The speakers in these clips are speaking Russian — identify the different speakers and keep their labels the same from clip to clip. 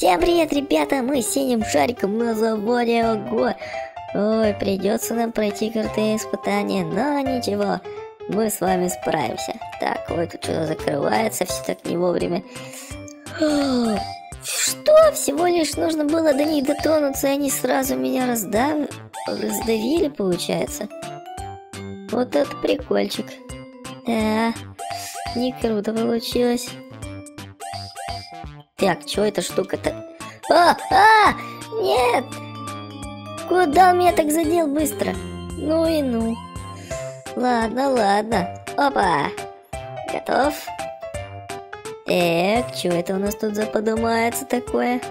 Speaker 1: Всем привет, ребята! Мы синим шариком на заводе Ого! Ой, придется нам пройти крутые испытания, но ничего, мы с вами справимся. Так, ой, тут что-то закрывается, все так не вовремя. Что? Всего лишь нужно было до них дотронуться, и они сразу меня раздав... раздавили, получается. Вот это прикольчик. Да, не круто получилось. Так, что эта штука-то? А, а, нет! Куда он меня так задел быстро? Ну и ну. Ладно, ладно. Опа. Готов? Так, что это у нас тут за подумается такое?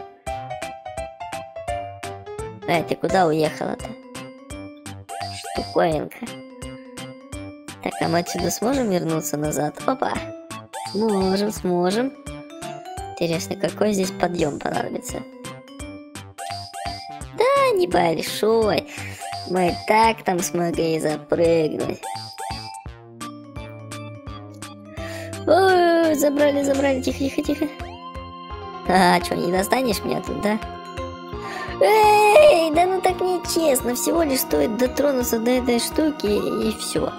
Speaker 1: Эй, ты куда уехала-то? Штуковинка. Так, а мы отсюда сможем вернуться назад? Опа. Сможем, сможем. Интересно, какой здесь подъем понадобится? Да, небольшой. Мы так там смогли запрыгнуть. Ой, забрали, забрали, тихо, тихо, тихо. А, что, не достанешь меня тут, да? Эй, да ну так нечестно, всего лишь стоит дотронуться до этой штуки и все.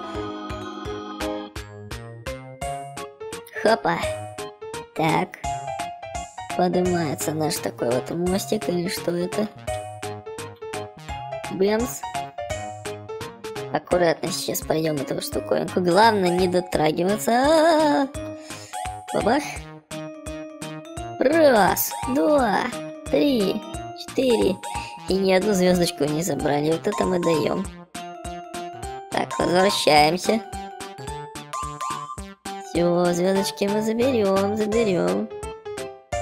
Speaker 1: Хопа. Так. Поднимается наш такой вот мостик или что это? Бэмс. Аккуратно сейчас пройдем эту штуковинку. Главное не дотрагиваться. А -а -а. Бабах. Раз, два, три, четыре. И ни одну звездочку не забрали. Вот это мы даем. Так, возвращаемся. Все, звездочки мы заберем, заберем.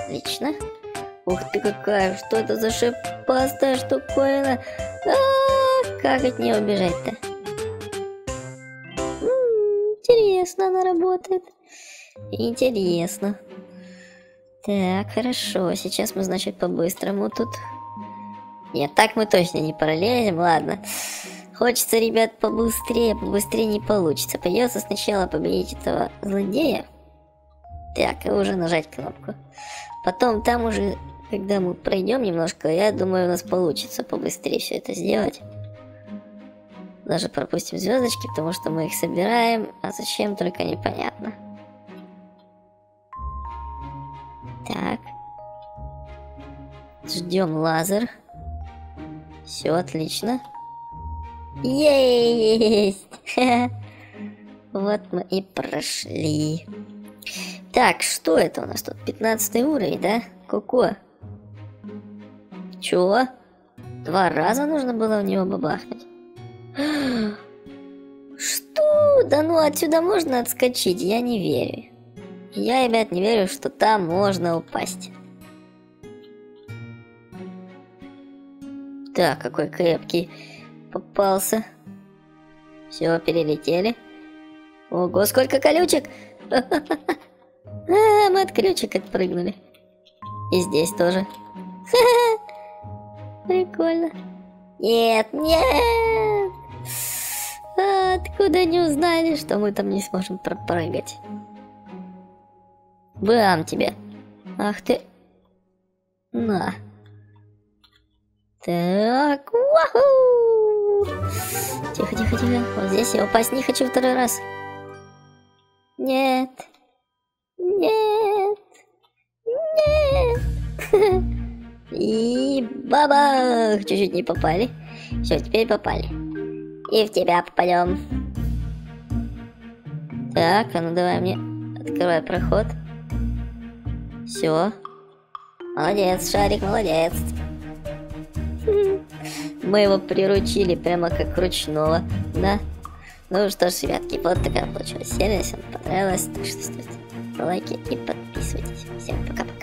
Speaker 1: Отлично. Ух ты какая, что это за шипастая штуковина? А -а -а, как от нее убежать-то? Интересно она работает. Интересно. Так, хорошо. Сейчас мы, значит, по-быстрому тут... Нет, так мы точно не пролезем, ладно. Хочется, ребят, побыстрее, побыстрее не получится. Придется сначала победить этого злодея. Так, и уже нажать кнопку. Потом там уже, когда мы пройдем немножко, я думаю, у нас получится побыстрее все это сделать. Даже пропустим звездочки, потому что мы их собираем, а зачем, только непонятно. Так. Ждем лазер. Все отлично. Есть! Вот мы и прошли. Так, что это у нас тут? 15 уровень, да? Куко. Чего? Два раза нужно было в него бабахнуть? Что? Да ну отсюда можно отскочить, я не верю. Я, ребят, не верю, что там можно упасть. Так, какой крепкий попался. Все, перелетели. Ого, сколько колючек! А, мы от колючек отпрыгнули. И здесь тоже. Прикольно. Нет, нет! Откуда не узнали, что мы там не сможем пропрыгать? Бам тебе. Ах ты. На. Так, ваху! Тихо, тихо, тихо. Вот здесь я упасть не хочу второй раз. Нет. И бабах! Чуть-чуть не попали. Все, теперь попали. И в тебя попадем. Так, а ну давай мне. Открывай проход. Все. Молодец, Шарик, молодец. Мы его приручили прямо как ручного, да? Ну что ж, ребятки, вот такая получилась серия. Если вам понравилась, так что ставьте лайки и подписывайтесь. Всем пока-пока.